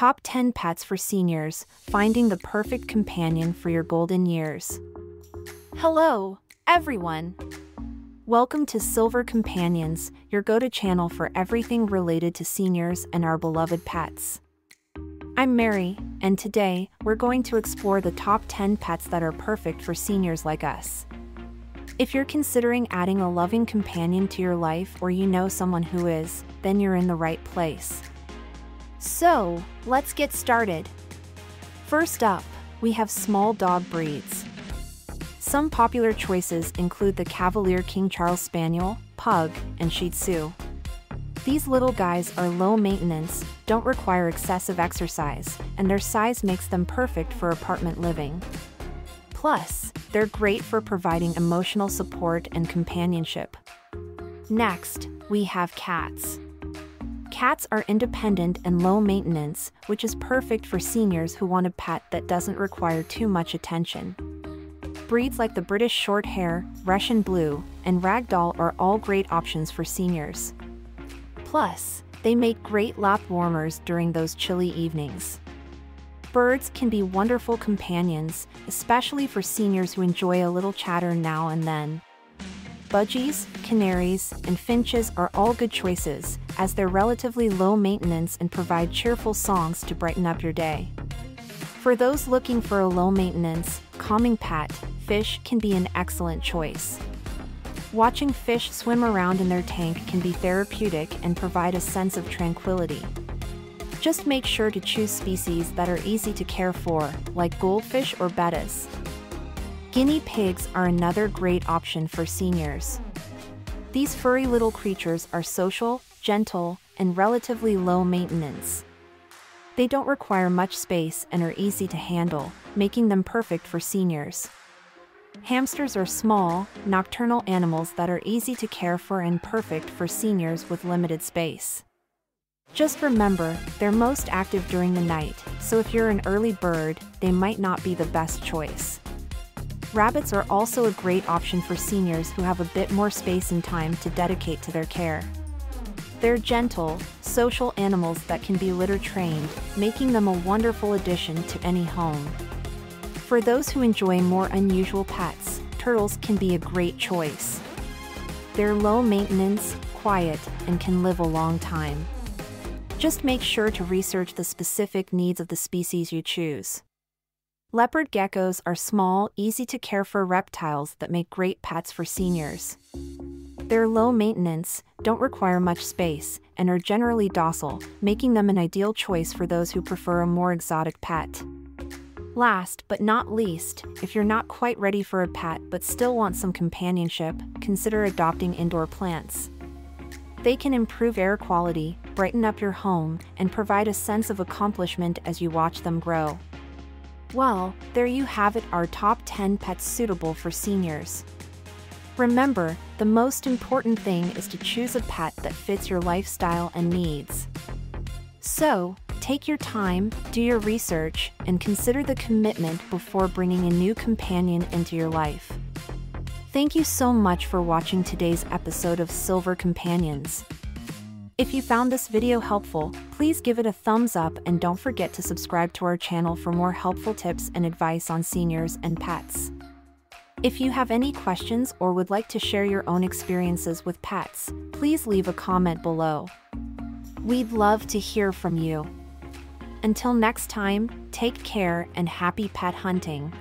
Top 10 Pets for Seniors Finding the Perfect Companion for Your Golden Years. Hello, everyone. Welcome to Silver Companions, your go to channel for everything related to seniors and our beloved pets. I'm Mary, and today we're going to explore the top 10 pets that are perfect for seniors like us. If you're considering adding a loving companion to your life or you know someone who is, then you're in the right place. So, let's get started. First up, we have small dog breeds. Some popular choices include the Cavalier King Charles Spaniel, Pug, and Shih Tzu. These little guys are low maintenance, don't require excessive exercise, and their size makes them perfect for apartment living. Plus, they're great for providing emotional support and companionship. Next, we have cats. Cats are independent and low maintenance, which is perfect for seniors who want a pet that doesn't require too much attention. Breeds like the British Shorthair, Russian Blue, and Ragdoll are all great options for seniors. Plus, they make great lap warmers during those chilly evenings. Birds can be wonderful companions, especially for seniors who enjoy a little chatter now and then. Budgies, canaries, and finches are all good choices, as they're relatively low maintenance and provide cheerful songs to brighten up your day. For those looking for a low maintenance, calming pet, fish can be an excellent choice. Watching fish swim around in their tank can be therapeutic and provide a sense of tranquility. Just make sure to choose species that are easy to care for, like goldfish or bettas. Guinea pigs are another great option for seniors. These furry little creatures are social, gentle, and relatively low maintenance. They don't require much space and are easy to handle, making them perfect for seniors. Hamsters are small, nocturnal animals that are easy to care for and perfect for seniors with limited space. Just remember, they're most active during the night, so if you're an early bird, they might not be the best choice. Rabbits are also a great option for seniors who have a bit more space and time to dedicate to their care. They're gentle, social animals that can be litter trained, making them a wonderful addition to any home. For those who enjoy more unusual pets, turtles can be a great choice. They're low maintenance, quiet, and can live a long time. Just make sure to research the specific needs of the species you choose. Leopard geckos are small, easy to care for reptiles that make great pets for seniors. They're low maintenance, don't require much space, and are generally docile, making them an ideal choice for those who prefer a more exotic pet. Last but not least, if you're not quite ready for a pet but still want some companionship, consider adopting indoor plants. They can improve air quality, brighten up your home, and provide a sense of accomplishment as you watch them grow. Well, there you have it our top 10 pets suitable for seniors. Remember, the most important thing is to choose a pet that fits your lifestyle and needs. So, take your time, do your research, and consider the commitment before bringing a new companion into your life. Thank you so much for watching today's episode of Silver Companions. If you found this video helpful, please give it a thumbs up and don't forget to subscribe to our channel for more helpful tips and advice on seniors and pets. If you have any questions or would like to share your own experiences with pets, please leave a comment below. We'd love to hear from you. Until next time, take care and happy pet hunting.